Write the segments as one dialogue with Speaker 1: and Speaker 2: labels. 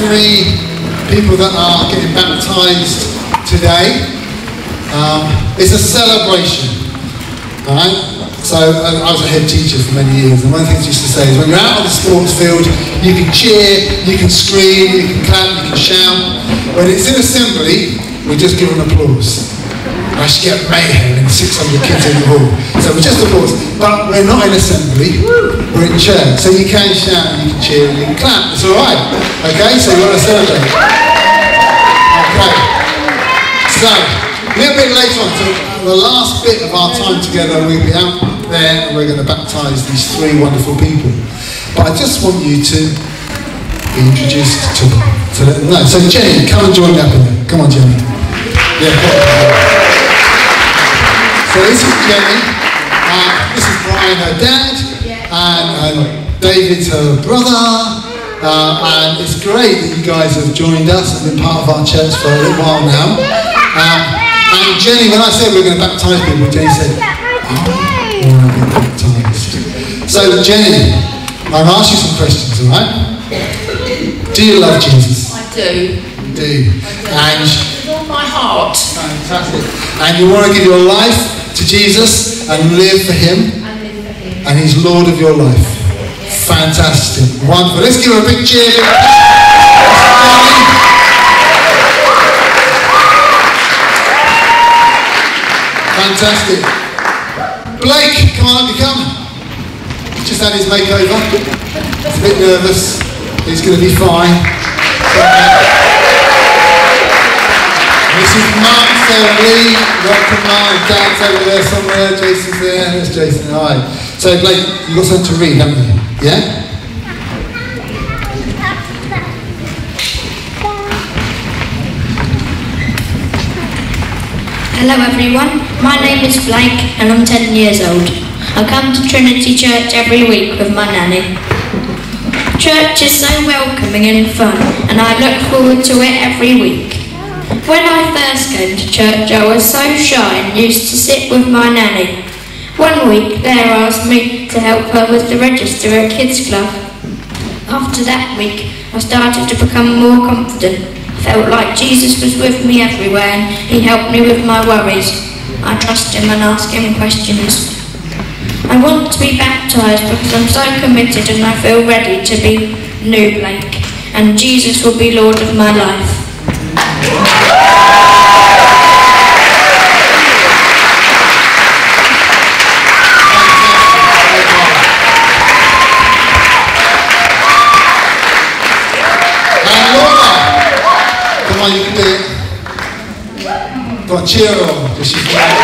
Speaker 1: three people that are getting baptized today. Um, it's a celebration, all right? So uh, I was a head teacher for many years, and one of the things I used to say is when you're out on the sports field, you can cheer, you can scream, you can clap, you can shout. When it's in assembly, we just give an applause. I should get mayhem and 600 kids in the hall. So we just applause. But we're not in assembly, we're in church. So you can shout, and you can cheer, and you can clap. It's all right. Okay, so you want to celebrate. Okay. So, a little bit later on, so the last bit of our time together, we'll be out there and we're going to baptise these three wonderful people. But I just want you to be introduced to. So let them know. So Jenny, come and join me up in there. Come on, Jenny. Yeah. So this is Jenny, uh, this is Brian, her dad, and, and David's her brother, uh, and it's great that you guys have joined us and been part of our church for a little while now. Um, and Jenny, when I said we are going to baptise people, Jenny said, I want to get baptised. So Jenny, I've asked you some questions, all right? Do you love Jesus?
Speaker 2: I do.
Speaker 1: You do. And
Speaker 2: With all my heart.
Speaker 1: fantastic. And you want to give your life to Jesus and live for Him,
Speaker 2: And him.
Speaker 1: He's Lord of your life. Fantastic. Wonderful. Let's give her a big cheer. Fantastic. Blake, come on up, you come. Just had his makeover. He's a bit nervous. He's going to be fine. Is Mark, Lee, welcome Mark, Dad's over there somewhere, Jason's there, there's Jason, alright. So Blake, you've got something to read, haven't you? Yeah?
Speaker 3: Hello everyone, my name is Blake and I'm 10 years old. I come to Trinity Church every week with my nanny. Church is so welcoming and fun and I look forward to it every week. When I first came to church I was so shy and used to sit with my nanny. One week Claire asked me to help her with the register at Kids Club. After that week I started to become more confident. I Felt like Jesus was with me everywhere and he helped me with my worries. I trust him and ask him questions. I want to be baptised because I'm so committed and I feel ready to be new Blake. And Jesus will be Lord of my life.
Speaker 1: Come on,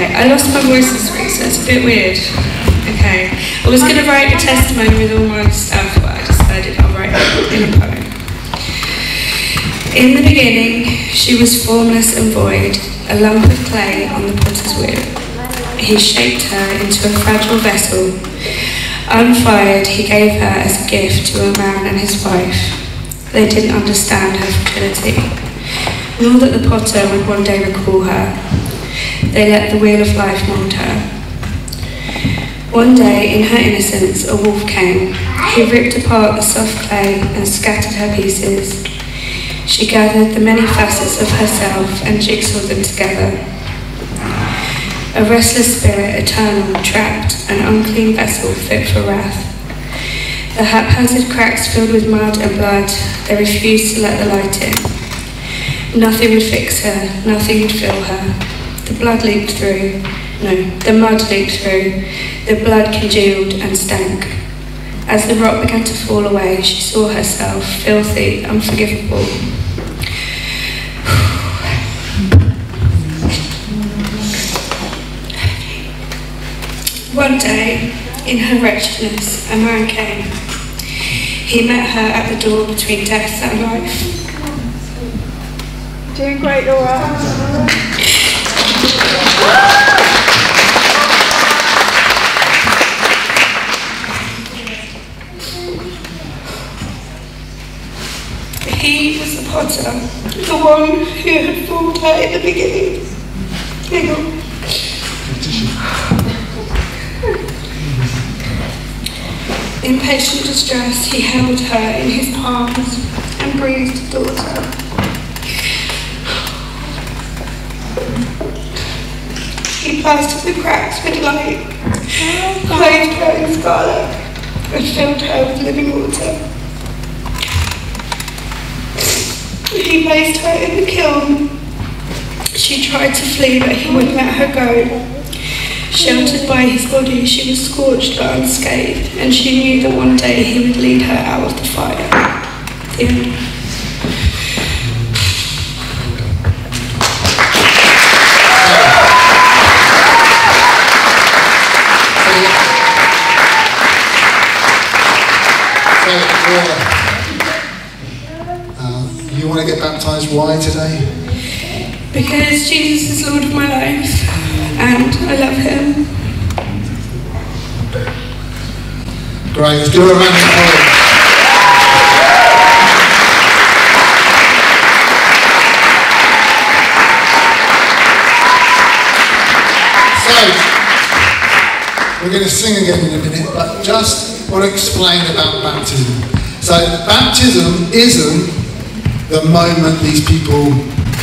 Speaker 4: Okay, I lost my voice this week, so it's a bit weird. Okay, I was going to write a testimony with all my stuff, but I decided I'll write it in a poem. In the beginning, she was formless and void, a lump of clay on the potter's wheel. He shaped her into a fragile vessel. Unfired, he gave her as a gift to a man and his wife. They didn't understand her fragility, nor that the potter would one day recall her. They let the wheel of life mould her. One day, in her innocence, a wolf came. He ripped apart the soft clay and scattered her pieces. She gathered the many facets of herself and jigsawed them together. A restless spirit, eternal, trapped, an unclean vessel fit for wrath. The haphazard cracks filled with mud and blood, they refused to let the light in. Nothing would fix her, nothing would fill her. Blood leaked through, no, the mud leaked through, the blood congealed and stank. As the rock began to fall away, she saw herself filthy, unforgivable. One day, in her wretchedness, a man came. He met her at the door between death and life.
Speaker 5: Doing great, Laura.
Speaker 4: Her in the beginning. Hang on. In patient distress, he held her in his arms and breathed daughter. He plastered the cracks with light, clothed her in scarlet, and filled her with living water. He placed her in the kiln. She tried to flee, but he wouldn't let her go. Sheltered by his body, she was scorched but unscathed, and she knew that one day he would lead her out of the fire. The end.
Speaker 1: Uh, you want to get baptized? Why today?
Speaker 4: Because Jesus is Lord of my life, and I love him.
Speaker 1: Great. Let's give a round of applause. So, we're going to sing again in a minute, but just want to explain about baptism. So, baptism isn't the moment these people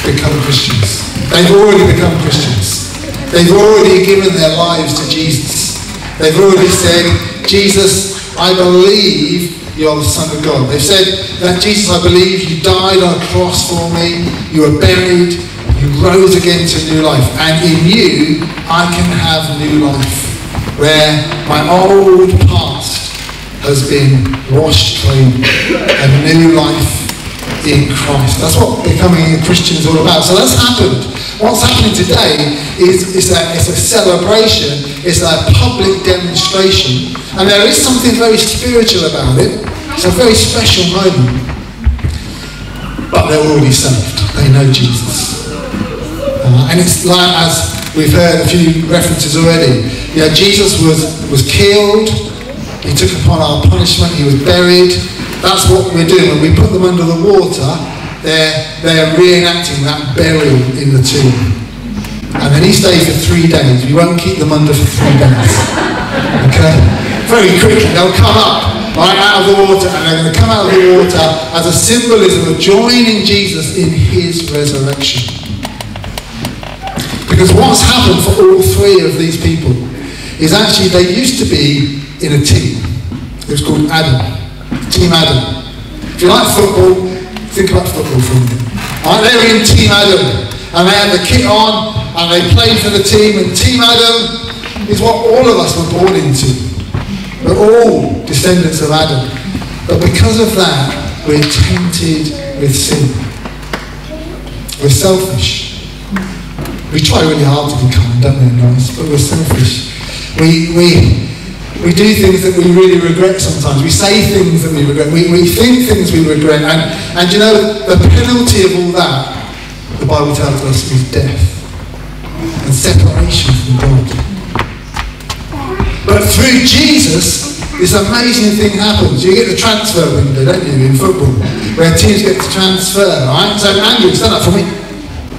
Speaker 1: become Christians. They've already become Christians. They've already given their lives to Jesus. They've already said, Jesus, I believe you're the Son of God. They've said that Jesus, I believe you died on a cross for me, you were buried, you rose again to new life, and in you I can have new life, where my old past has been washed clean, and new life in Christ. That's what becoming a Christian is all about. So that's happened. What's happening today is, is that it's a celebration, it's a public demonstration, and there is something very spiritual about it. It's a very special moment. But they're already saved. They know Jesus. Uh, and it's like, as we've heard a few references already, know, Jesus was, was killed, he took upon our punishment, he was buried. That's what we're doing. When we put them under the water, they're, they're reenacting that burial in the tomb. And then he stays for three days. We won't keep them under for three days. Okay? Very quickly, they'll come up right out of the water and they're going to come out of the water as a symbolism of joining Jesus in his resurrection. Because what's happened for all three of these people is actually they used to be in a team. It was called Adam. Team Adam. If you like football, think about football for minute. Right, they were in Team Adam. And they had the kit on and they played for the team. And Team Adam is what all of us were born into. We're all descendants of Adam. But because of that, we're tainted with sin. We're selfish. We try really hard to be kind, don't we, nice, but we're selfish. We, we, we do things that we really regret sometimes. We say things that we regret. We, we think things we regret. And, and you know, the penalty of all that, the Bible tells us, is death and separation from God. But through Jesus, this amazing thing happens. You get the transfer window, don't you, in football, where teams get to transfer, right? So Andrew, stand up for me.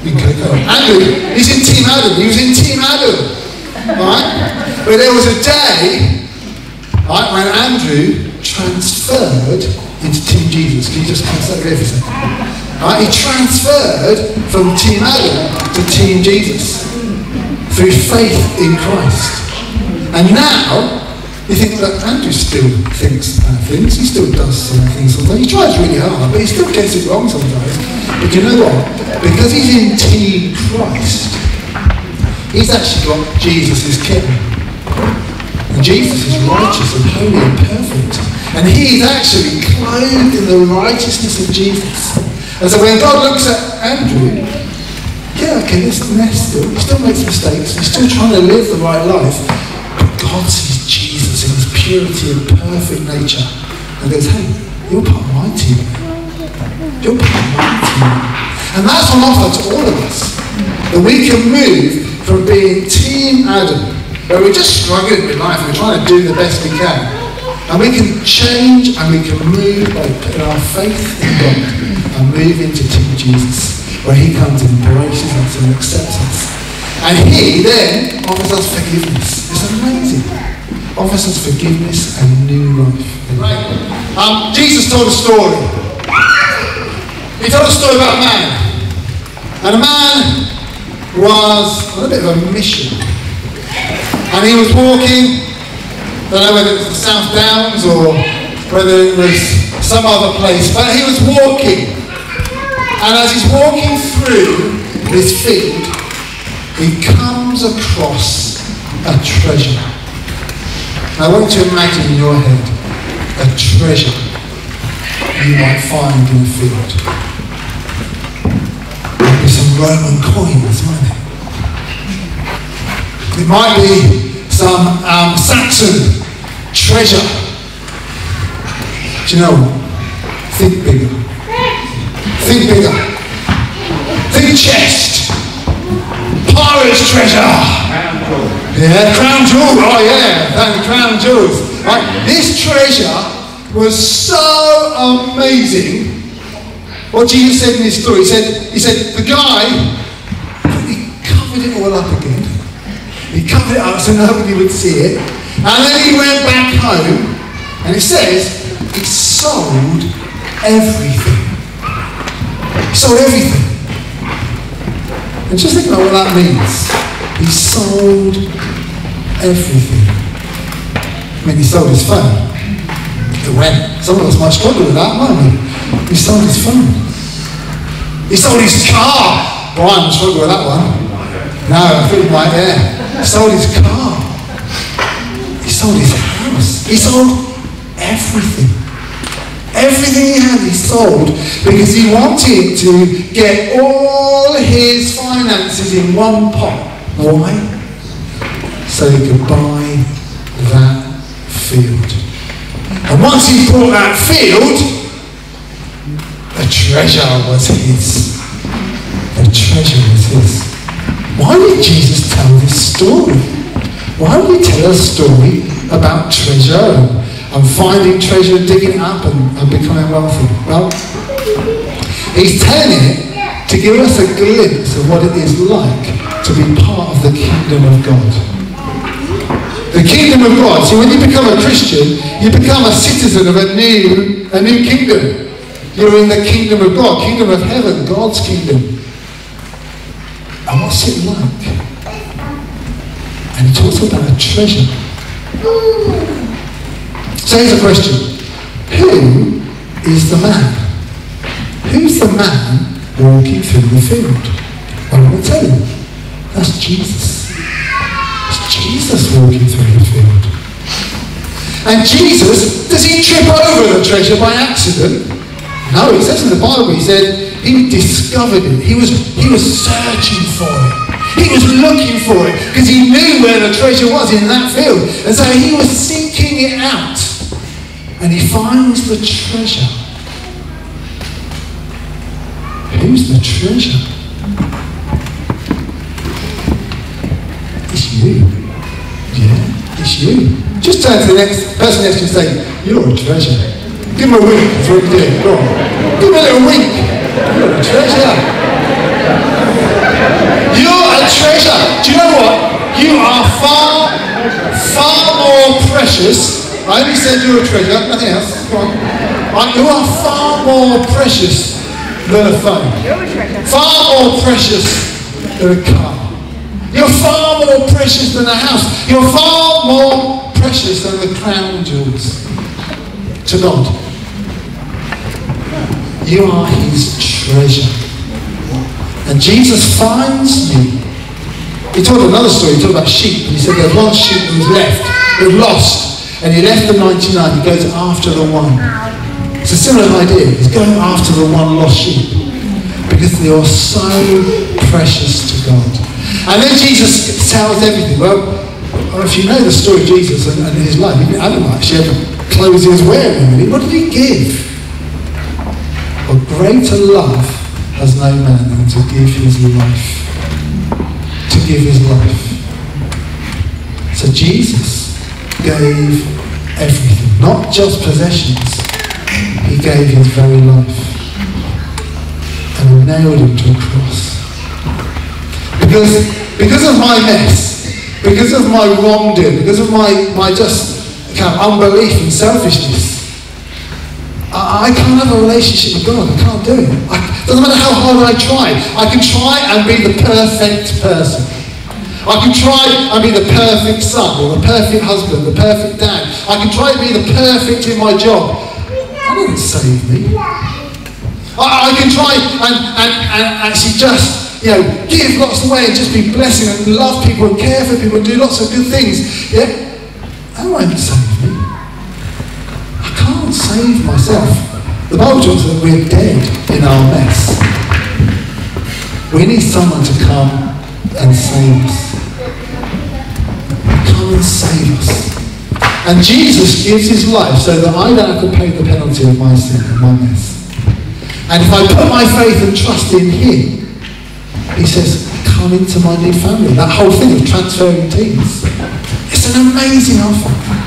Speaker 1: You can go. Andrew, he's in Team Adam. He was in Team Adam, right? But there was a day, when Andrew transferred into Team Jesus. Can you just stay there for a second? Right? He transferred from Team Adam to Team Jesus through faith in Christ. And now, you think that Andrew still thinks bad things, he still does some things sometimes. He tries really hard, but he still gets it wrong sometimes. But you know what? Because he's in Team Christ, he's actually got Jesus' kit. Jesus is righteous and holy and perfect. And he is actually clothed in the righteousness of Jesus. And so when God looks at Andrew, yeah, okay, there's mess still. He still makes mistakes. He's still trying to live the right life. But God sees Jesus in his purity and perfect nature and goes, hey, you're part of my team. You're part of my team. And that's on offer to all of us. That we can move from being Team Adam, where we're just struggling with life, we're trying to do the best we can. And we can change and we can move by putting our faith in God and move into Team Jesus, where He comes and embraces us and accepts us. And He then offers us forgiveness. It's amazing. Offers us forgiveness and new life. Right. Um, Jesus told a story. He told a story about a man. And a man was on a bit of a mission. And he was walking, I don't know whether it was the South Downs or whether it was some other place, but he was walking. And as he's walking through this field, he comes across a treasure. I want you to imagine in your head a treasure you might find in a field. Maybe some Roman coins, might it? Might be some um, Saxon treasure. Do you know? Think bigger. Think bigger. Think chest. Pirate's treasure. Yeah, crown jewel. Oh yeah, crown jewels. Right? This treasure was so amazing. What Jesus said in his story, he said, he said the guy, he covered it all up again. He covered it up so nobody would see it. And then he went back home, and it says he sold everything. He sold everything. And just think about what that means. He sold everything. I mean, he sold his phone. It went. Some of us might struggle with that, might we? He sold his phone. He sold his car. Brian will struggle with that one. No, I think he might, yeah. Sold his car. He sold his house. He sold everything. Everything he had, he sold because he wanted to get all his finances in one pot. Why? So he could buy that field. And once he bought that field, the treasure was his. The treasure was his. Why did Jesus tell this story? Why would he tell a story about treasure and, finding treasure, and digging up and, and becoming wealthy? Well, he's telling it to give us a glimpse of what it is like to be part of the kingdom of God. The kingdom of God. So when you become a Christian, you become a citizen of a new, a new kingdom. You're in the kingdom of God, kingdom of heaven, God's kingdom. And what's it like? And he talks about a treasure. So here's a question. Who is the man? Who's the man walking through the field? Well, I'm going to tell you. That's Jesus. It's Jesus walking through the field. And Jesus, does he trip over the treasure by accident? No, he says in the Bible, he said he discovered it. He was, he was searching for it. He was looking for it because he knew where the treasure was in that field. And so he was seeking it out. And he finds the treasure. Who's the treasure? It's you. Yeah, it's you. Just turn to the next person next to you and say, You're a treasure. Give him a wink. That's what we do. Go on. Give him a little wink. You're a treasure. You're a treasure. Do you know what? You are far, far more precious. I only said you're a treasure, nothing else. Go on. You are far more precious than a phone. Far more precious than a car. You're far more precious than a house. You're far more precious than the crown jewels to God. You are his treasure. And Jesus finds you. He told another story, he told about sheep, and he said there's one sheep that was left, that was lost, and he left the 99, he goes after the one. It's a similar idea, he's going after the one lost sheep, because they are so precious to God. And then Jesus tells everything. Well, if you know the story of Jesus and, and his life, even Adam actually had the clothes he was wearing. What did he give? Well, greater love has no man than to give his life to give his life. So Jesus gave everything, not just possessions. He gave his very life and nailed him to a cross. Because, because of my mess, because of my wrongdoing, because of my, my just kind of unbelief and selfishness, I, I can't have a relationship with God. I can't do it. I, doesn't matter how hard I try. I can try and be the perfect person. I can try and be the perfect son or the perfect husband, the perfect dad. I can try and be the perfect in my job. That doesn't save me. I, I can try and, and, and actually just, you know, give lots away and just be blessing and love people and care for people and do lots of good things. Yeah? That won't save can't save myself. The Bible tells us that we're dead in our mess. We need someone to come and save us. Come and save us. And Jesus gives his life so that I have to pay the penalty of my sin and my mess. And if I put my faith and trust in him, he says, come into my new family. That whole thing of transferring teams. It's an amazing offer.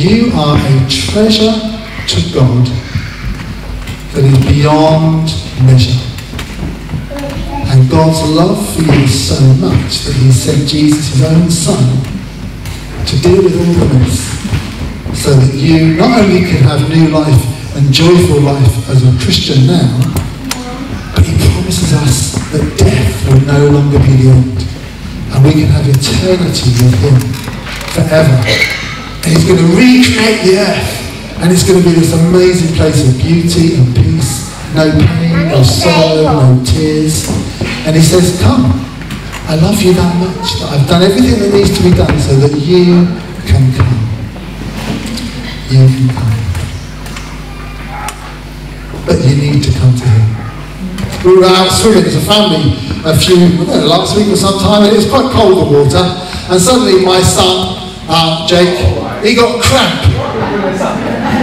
Speaker 1: You are a treasure to God that is beyond measure. And God's love for you is so much that he sent Jesus, his own son, to deal with all the mess. So that you not only can have new life and joyful life as a Christian now, but he promises us that death will no longer be the end. And we can have eternity with him forever. And he's going to recreate the earth. And it's going to be this amazing place of beauty and peace. No pain, no sorrow, no tears. And he says, come. I love you that much that I've done everything that needs to be done so that you can come. You can come. But you need to come to him. We were out swimming as a family a few, I don't know, last week or sometime, and it was quite cold, the water. And suddenly my son, uh, Jake, he got cramp.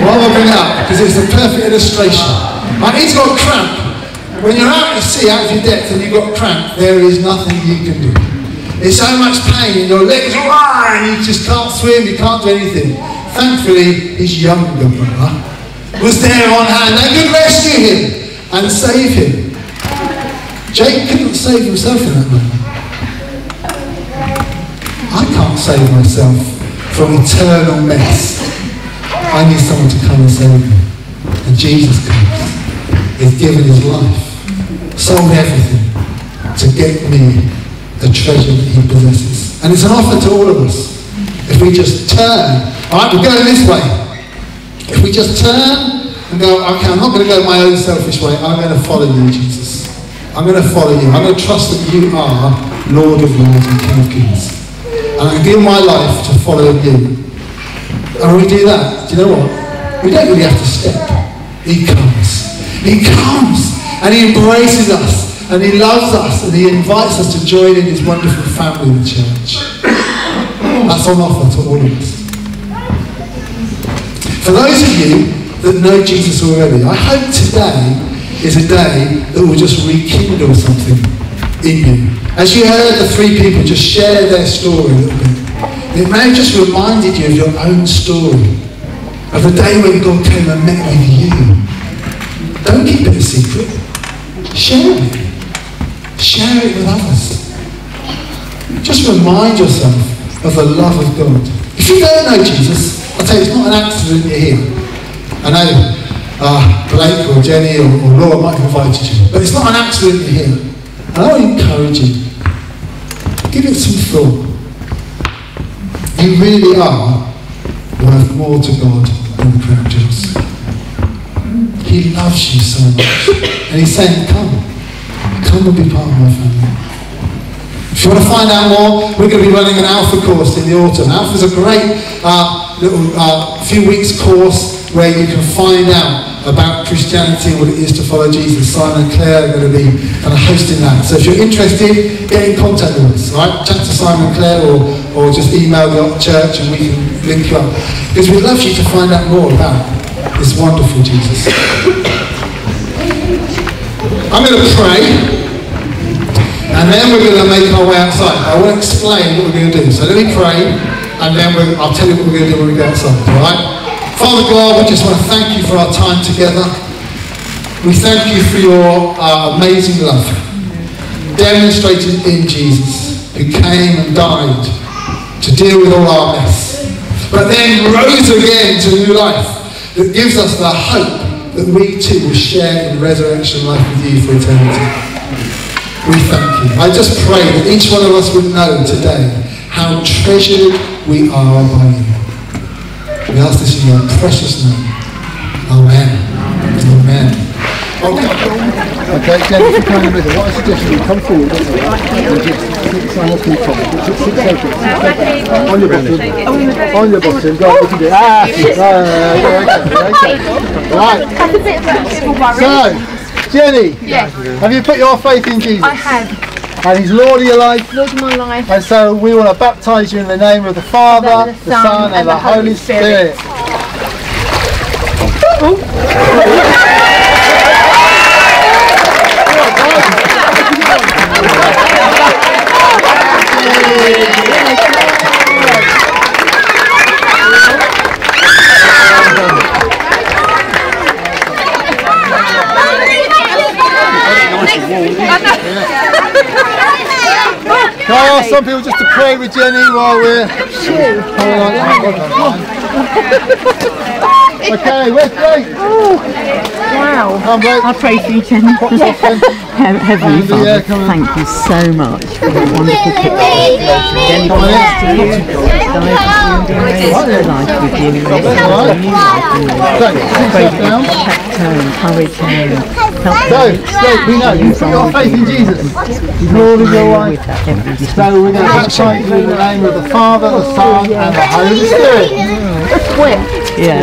Speaker 1: Why am I bringing it up? Because it's a perfect illustration. Right, he's got cramp. When you're out at sea, out of your depth, and you've got cramp, there is nothing you can do. There's so much pain in your legs, are and you just can't swim, you can't do anything. Thankfully, his younger brother was there on hand. They could rescue him and save him. Jake couldn't save himself in that moment. I can't save myself from eternal mess. I need someone to come and save me. And Jesus comes. He's given his life, sold everything to get me the treasure that he possesses. And it's an offer to all of us. If we just turn, all right, we're going this way. If we just turn and go, okay, I'm not going to go my own selfish way. I'm going to follow you, Jesus. I'm going to follow you. I'm going to trust that you are Lord of Lords and King of Kings. And I give my life to follow you. And we do that, do you know what? We don't really have to step. He comes. He comes and he embraces us and he loves us and he invites us to join in his wonderful family, the church. That's on offer to all of us. For those of you that know Jesus already, I hope today is a day that will just rekindle something in you. As you heard the three people just share their story a little bit, it may have just reminded you of your own story, of the day when God came and met with you. Don't keep it a secret. Share it. Share it with others. Just remind yourself of the love of God. If you don't know Jesus, I'll tell you, it's not an accident you're here. I know uh, Blake or Jenny or, or Laura might have invited you, but it's not an accident you're here. And I want to encourage you. Give it some thought. You really are worth more to God than crown jewels. He loves you so much. And he's saying, come. Come and be part of my family. If you want to find out more, we're going to be running an Alpha course in the autumn. Alpha's a great uh, little uh, few weeks course where you can find out about Christianity and what it is to follow Jesus. Simon and Claire are going to be kind of hosting that. So if you're interested, get in contact with us, right? Chat to Simon and Claire or, or just email the church and we can link you up. Because we'd love you to find out more about this wonderful Jesus. I'm going to pray.
Speaker 6: And then we're going to make our way outside. I want to explain what we're going to do. So let me pray, and then I'll tell you what we're going to do when we get outside. All right? Father God, we just want to thank you for our time together. We thank you for your uh, amazing love, demonstrated in Jesus, who came and died to deal with all our mess, but then rose again to new life that gives us the hope that we too will share in resurrection life with you for eternity. We thank you. I just pray that each one of us would know today how treasured we are by you. We ask this in your precious name. Amen. Amen.
Speaker 1: Okay, Jen, if you come in with it, what I suggest you come forward, don't you? And just sign up to the top. Just sit so quick, sit so quick. On your bottom. On your bottom. Go on, look at it. Ah, yeah, okay, okay. Right. So, Jenny,
Speaker 5: Yes.
Speaker 1: have you put your faith in Jesus?
Speaker 5: I have.
Speaker 1: And He's Lord of your life.
Speaker 5: Lord of my life.
Speaker 1: And so we want to baptise you in the name of the Father, the Son, and the Holy Spirit. Can I ask some people just to pray with Jenny while we're... Hold on, hold on, hold on. Okay, we're great.
Speaker 7: Wow.
Speaker 1: Come, Blake.
Speaker 7: I pray for you, Jenny.
Speaker 1: Pop this off then.
Speaker 7: He- Heavenly
Speaker 1: And, yeah,
Speaker 7: Father,
Speaker 1: come
Speaker 7: thank you so much for the wonderful picture. Jenny
Speaker 1: So,
Speaker 7: her.
Speaker 1: we know you put your faith in Jesus. Of your life. So we're going to baptise you in the name of the Father, the Son, and the Holy Spirit.
Speaker 7: Yeah.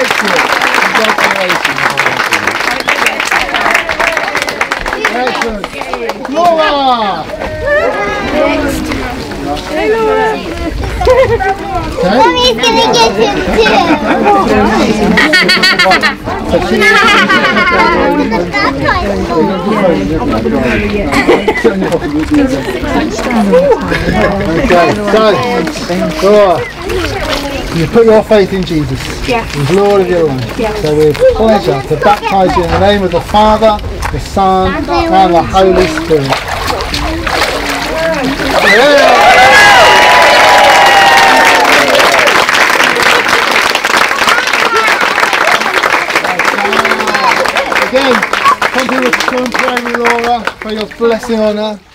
Speaker 1: Excellent. Congratulations. Excellent. Laura! Okay.
Speaker 8: Mommy's gonna get him
Speaker 1: Okay, so, you put your faith in Jesus.
Speaker 5: Yeah.
Speaker 1: He's Lord of your life.
Speaker 5: Yeah.
Speaker 1: So we have pleasure to baptise you in the name of the Father, the Son, and the Holy Spirit. Yeah. Again, come people to come and pray with Laura for your blessing on her.